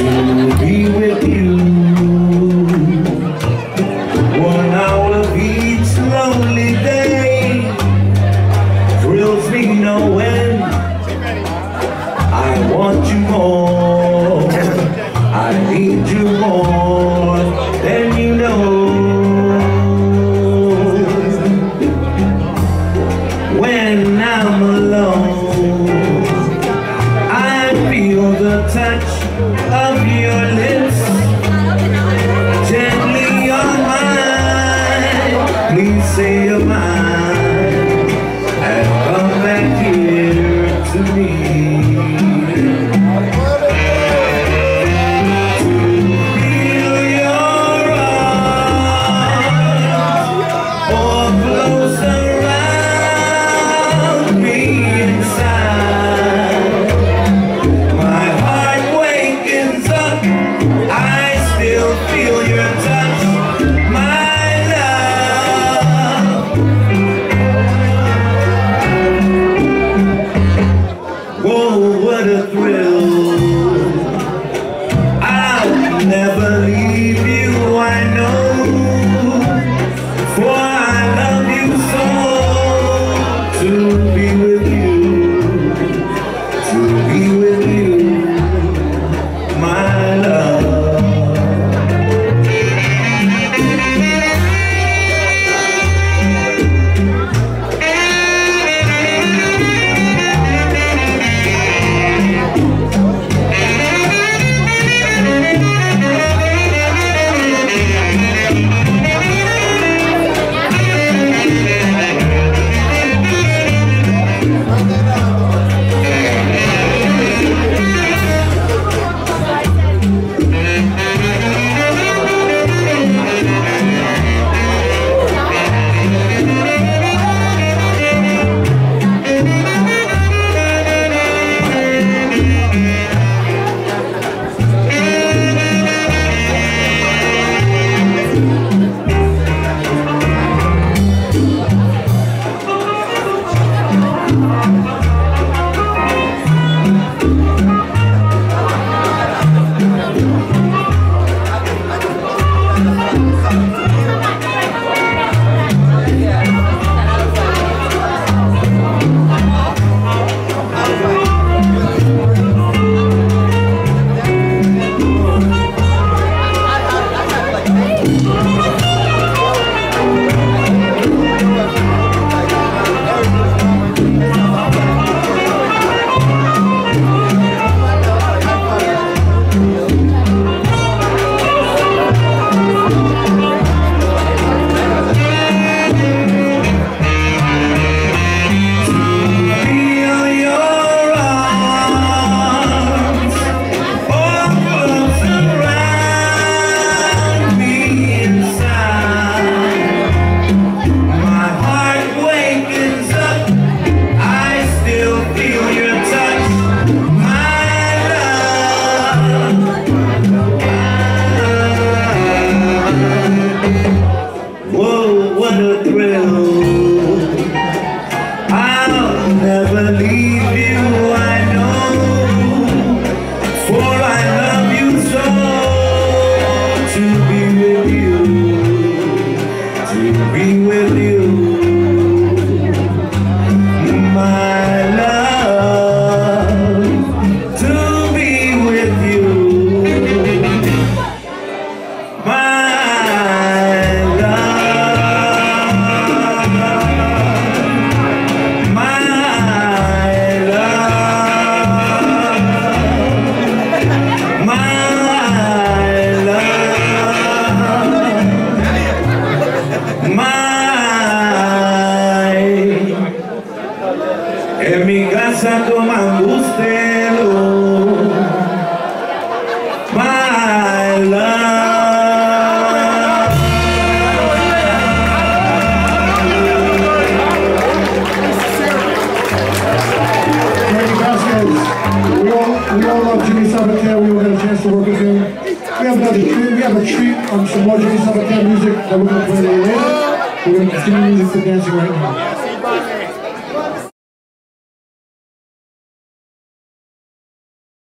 to be with you. One of each lonely day Thrills me nowhere. of your lips. the thrill. what a thrill. Sabater, we all got a chance to work with him. We have another treat, we have a treat on um, some more Jimmy Sabater music that we're going to play later. We're going to continue music for dancing right now.